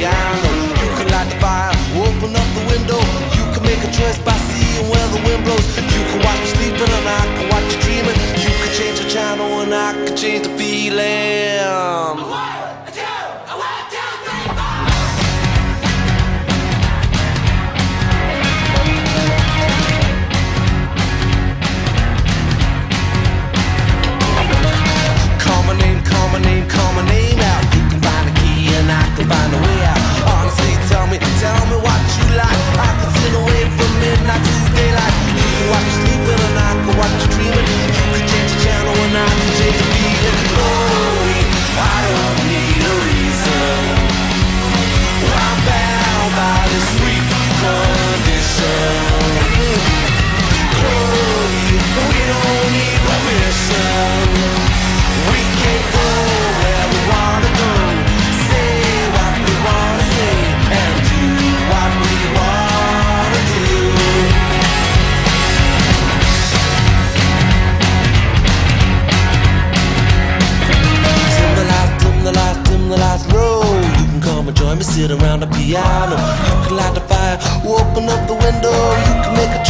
You can light the fire. sit around the piano. You can light the fire, open up the window, you can make a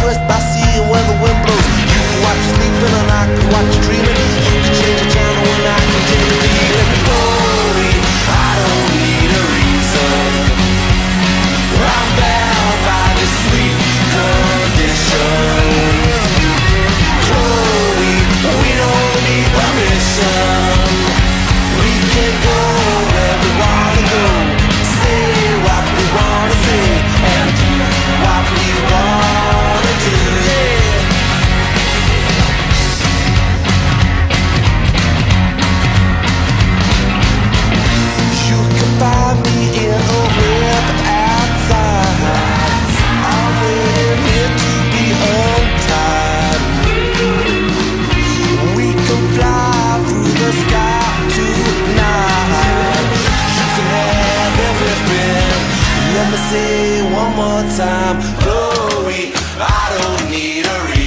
say one more time, glory, I don't need a reason.